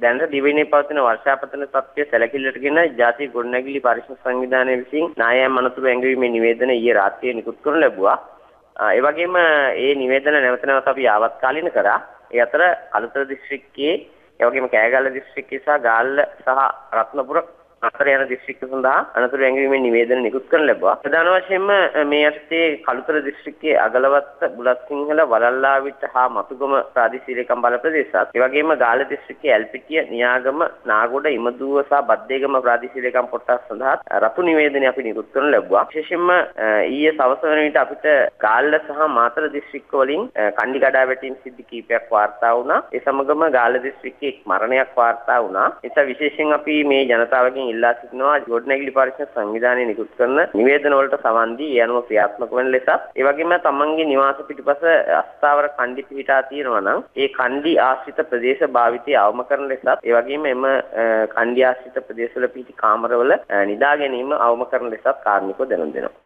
දැනට දිවයිනේ පවතින වර්ෂාපතන තත්ත්වය සැලකිල්ලටගෙන ජාතික ගොඩනැගිලි පරිශ්‍රම සංවිධානය විසින් නායම් අනතුරු ඇඟවීමේ නිවේදන ඊයේ රාත්‍රියේ නිකුත් කරනු ලැබුවා. ඒ වගේම ඒ නිවේදන නැවත නැවත අපි ආවත්කාලින කරා. ඒ අතර අලුතර දිස්ත්‍රික්කයේ ඒ වගේම කෑගල්ල දිස්ත්‍රික්කයේ සහ ගාල්ල සහ රත්නපුර අතර යන දිස්ත්‍රික්ක සඳහා අනතුරු ඇඟවීමේ නිවේදන නිකුත් කරන ලැබුවා. ප්‍රධාන වශයෙන්ම මේ යටතේ කළුතර දිස්ත්‍රික්කයේ අගලවත්ත බුලත්සිංහල වලල්ලාවිට හා මතුගම ප්‍රාදේශීය කම්බල ප්‍රදේශත් ඒ වගේම ගාල්ල දිස්ත්‍රික්කයේ ඇල්පිටිය නියාගම නාගොඩ ඉමදුව සහ බද්දේගම ප්‍රාදේශීය කම් කොටස් සඳහා රතු නිවේදනය අපි නිකුත් කරන ලැබුවා. විශේෂයෙන්ම ඊයේ සවස වන විට අපිට ගාල්ල සහ මාතර දිස්ත්‍රික්ක වලින් කණ්ඩි කඩා වැටීම් සිද්ධි කීපයක් වාර්තා වුණා. ඒ සමගම ගාල්ල දිස්ත්‍රික්කයේ මරණයක් වාර්තා වුණා. ඒ නිසා විශේෂයෙන් අපි මේ ජනතාවගෙන් ඉල්ලා සිටිනවා ගොඩනැගිලි පරිශ්‍රම සංවිධානය නිකුත් කරන නිවේදන වලට සවන් දී ඒ අනුව ක්‍රියාත්මක වෙන ලෙසත් ඒ වගේම තමන්ගේ නිවාස පිටුපස අස්ථාවර කණ්ඩි පිහිටා තියෙනවා නම් ඒ කණ්ඩි ආශ්‍රිත ප්‍රදේශ භාවිතය අවම කරන ලෙසත් ඒ වගේම එම කණ්ඩි ආශ්‍රිත ප්‍රදේශවල පිහිටි කාමරවල නිදා ගැනීම අවම කරන ලෙසත් කාර්මිකව දැනුම් දෙනවා.